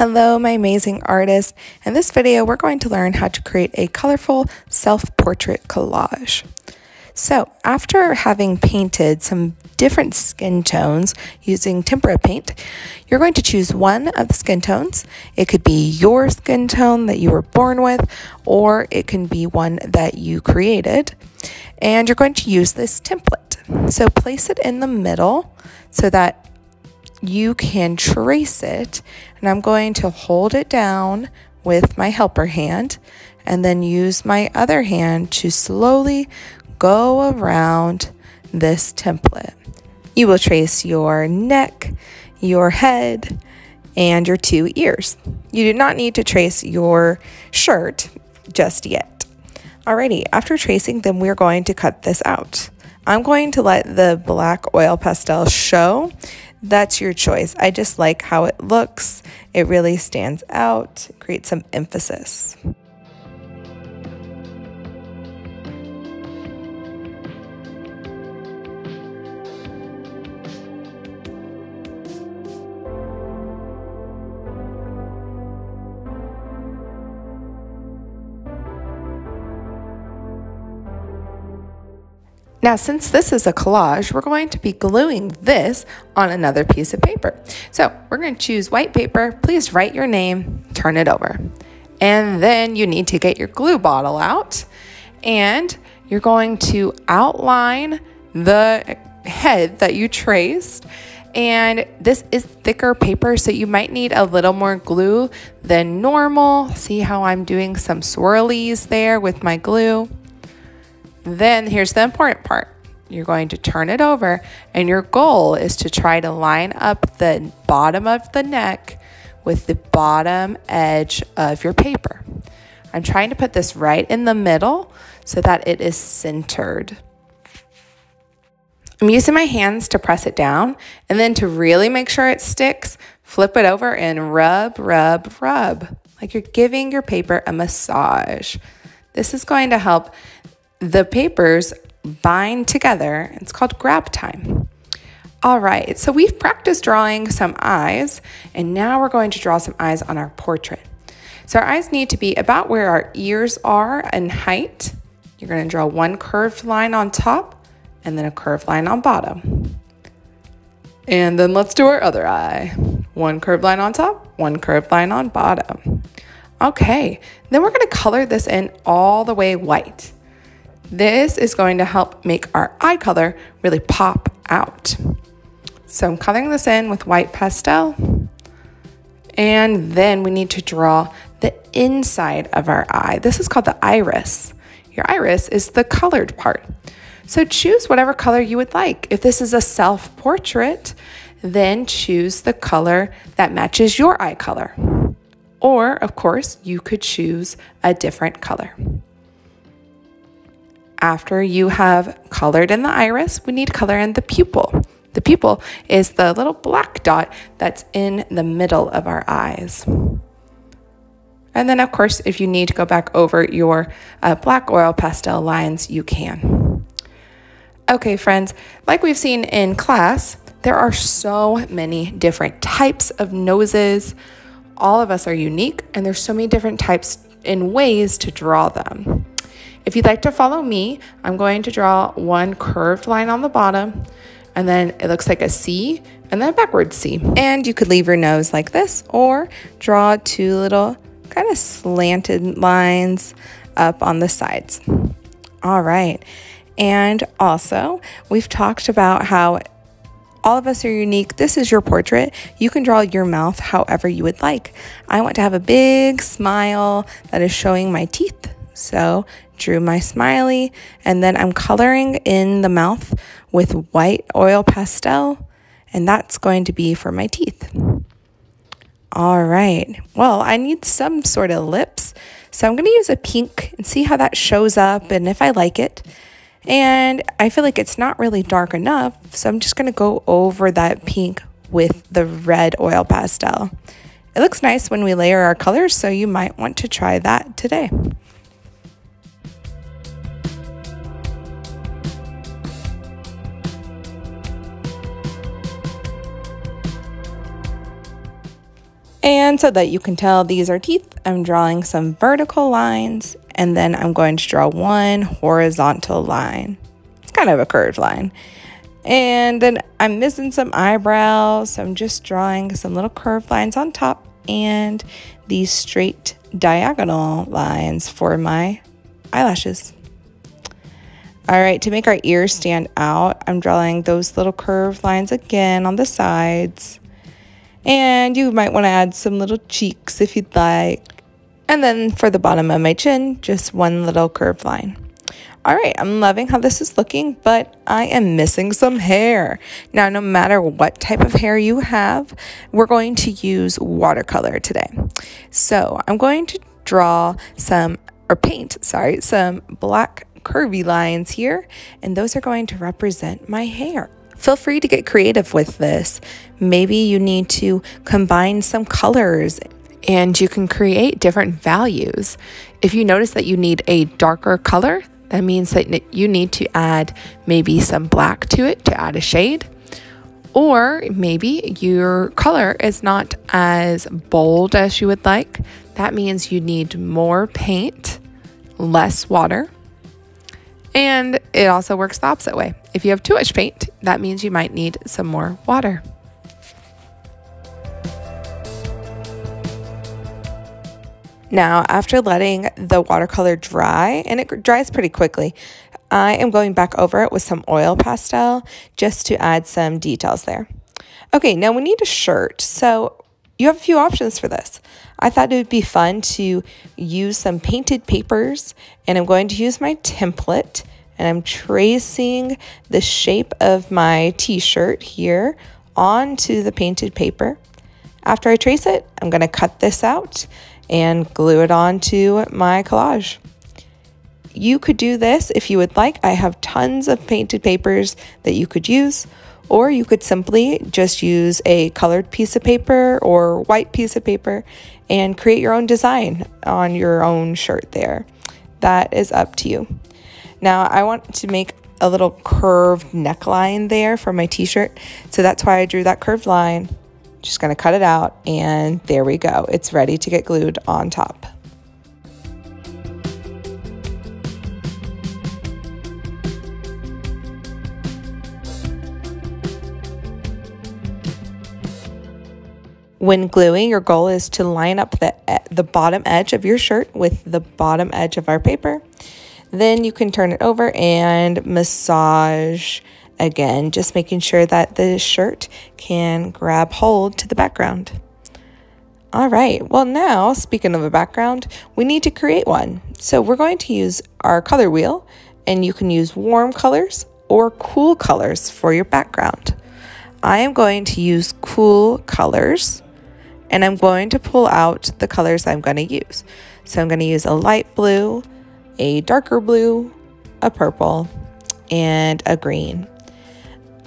Hello, my amazing artist. In this video, we're going to learn how to create a colorful self-portrait collage. So after having painted some different skin tones using tempera paint, you're going to choose one of the skin tones. It could be your skin tone that you were born with, or it can be one that you created. And you're going to use this template. So place it in the middle so that you can trace it. And I'm going to hold it down with my helper hand and then use my other hand to slowly go around this template. You will trace your neck, your head, and your two ears. You do not need to trace your shirt just yet. Alrighty, after tracing them, we're going to cut this out. I'm going to let the black oil pastel show that's your choice. I just like how it looks. It really stands out, creates some emphasis. Now, since this is a collage, we're going to be gluing this on another piece of paper. So we're going to choose white paper. Please write your name, turn it over. And then you need to get your glue bottle out and you're going to outline the head that you traced. And this is thicker paper, so you might need a little more glue than normal. See how I'm doing some swirlies there with my glue? Then here's the important part. You're going to turn it over, and your goal is to try to line up the bottom of the neck with the bottom edge of your paper. I'm trying to put this right in the middle so that it is centered. I'm using my hands to press it down, and then to really make sure it sticks, flip it over and rub, rub, rub, like you're giving your paper a massage. This is going to help the papers bind together. It's called grab time. All right, so we've practiced drawing some eyes, and now we're going to draw some eyes on our portrait. So our eyes need to be about where our ears are in height. You're going to draw one curved line on top and then a curved line on bottom. And then let's do our other eye. One curved line on top, one curved line on bottom. Okay, then we're going to color this in all the way white. This is going to help make our eye color really pop out. So I'm coloring this in with white pastel. And then we need to draw the inside of our eye. This is called the iris. Your iris is the colored part. So choose whatever color you would like. If this is a self-portrait, then choose the color that matches your eye color. Or, of course, you could choose a different color. After you have colored in the iris, we need color in the pupil. The pupil is the little black dot that's in the middle of our eyes. And then, of course, if you need to go back over your uh, black oil pastel lines, you can. Okay, friends, like we've seen in class, there are so many different types of noses. All of us are unique, and there's so many different types and ways to draw them. If you'd like to follow me, I'm going to draw one curved line on the bottom and then it looks like a C and then a backwards C. And you could leave your nose like this or draw two little kind of slanted lines up on the sides. All right. And also, we've talked about how all of us are unique. This is your portrait. You can draw your mouth however you would like. I want to have a big smile that is showing my teeth. So drew my smiley, and then I'm coloring in the mouth with white oil pastel, and that's going to be for my teeth. All right, well, I need some sort of lips, so I'm to use a pink and see how that shows up and if I like it. And I feel like it's not really dark enough, so I'm just to go over that pink with the red oil pastel. It looks nice when we layer our colors, so you might want to try that today. And so that you can tell these are teeth, I'm drawing some vertical lines and then I'm going to draw one horizontal line. It's kind of a curved line. And then I'm missing some eyebrows, so I'm just drawing some little curved lines on top and these straight diagonal lines for my eyelashes. All right, to make our ears stand out, I'm drawing those little curved lines again on the sides. And you might want to add some little cheeks if you'd like. And then for the bottom of my chin, just one little curved line. All right, I'm loving how this is looking, but I am missing some hair. Now, no matter what type of hair you have, we're going to use watercolor today. So I'm going to draw some, or paint, sorry, some black curvy lines here, and those are going to represent my hair. Feel free to get creative with this. Maybe you need to combine some colors and you can create different values. If you notice that you need a darker color, that means that you need to add maybe some black to it to add a shade. Or maybe your color is not as bold as you would like. That means you need more paint, less water. And it also works the opposite way. If you have too much paint, that means you might need some more water. Now, after letting the watercolor dry, and it dries pretty quickly, I am going back over it with some oil pastel just to add some details there. Okay, now we need a shirt. So you have a few options for this. I thought it would be fun to use some painted papers and I'm going to use my template and I'm tracing the shape of my t-shirt here onto the painted paper. After I trace it, I'm going to cut this out and glue it onto my collage. You could do this if you would like. I have tons of painted papers that you could use or you could simply just use a colored piece of paper or white piece of paper and create your own design on your own shirt there. That is up to you. Now, I want to make a little curved neckline there for my t-shirt. So that's why I drew that curved line. Just gonna cut it out and there we go. It's ready to get glued on top. When gluing, your goal is to line up the, the bottom edge of your shirt with the bottom edge of our paper. Then you can turn it over and massage again, just making sure that the shirt can grab hold to the background. All right, well now, speaking of a background, we need to create one. So we're going to use our color wheel and you can use warm colors or cool colors for your background. I am going to use cool colors and I'm going to pull out the colors I'm going to use. So I'm going to use a light blue, a darker blue, a purple, and a green.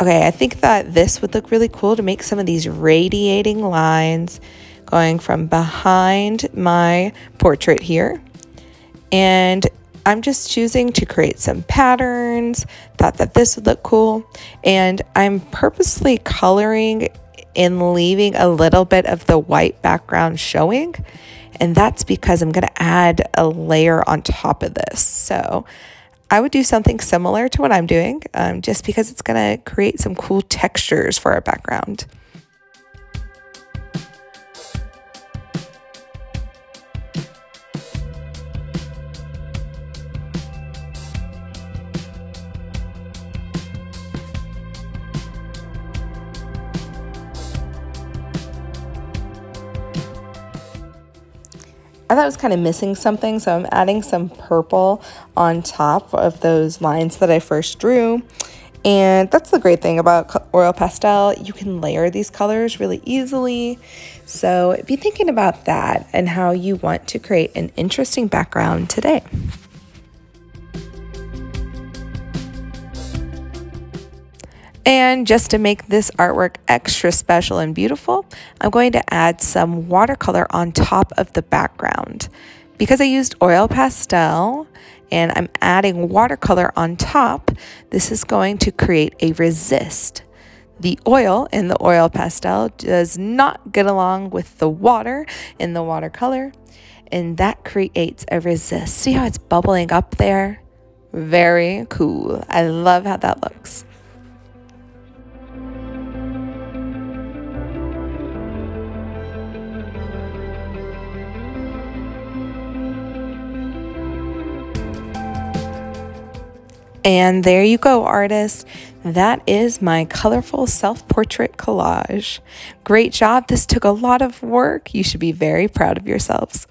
Okay, I think that this would look really cool to make some of these radiating lines going from behind my portrait here. And I'm just choosing to create some patterns, thought that this would look cool. And I'm purposely coloring and leaving a little bit of the white background showing. And that's because I'm going to add a layer on top of this. So I would do something similar to what I'm doing um, just because it's going to create some cool textures for our background. I thought I was kind of missing something, so I'm adding some purple on top of those lines that I first drew. And that's the great thing about oil pastel. You can layer these colors really easily. So be thinking about that and how you want to create an interesting background today. And just to make this artwork extra special and beautiful, I'm going to add some watercolor on top of the background. Because I used oil pastel and I'm adding watercolor on top, this is going to create a resist. The oil in the oil pastel does not get along with the water in the watercolor, and that creates a resist. See how it's bubbling up there? Very cool. I love how that looks. And there you go, artists. That is my colorful self portrait collage. Great job. This took a lot of work. You should be very proud of yourselves.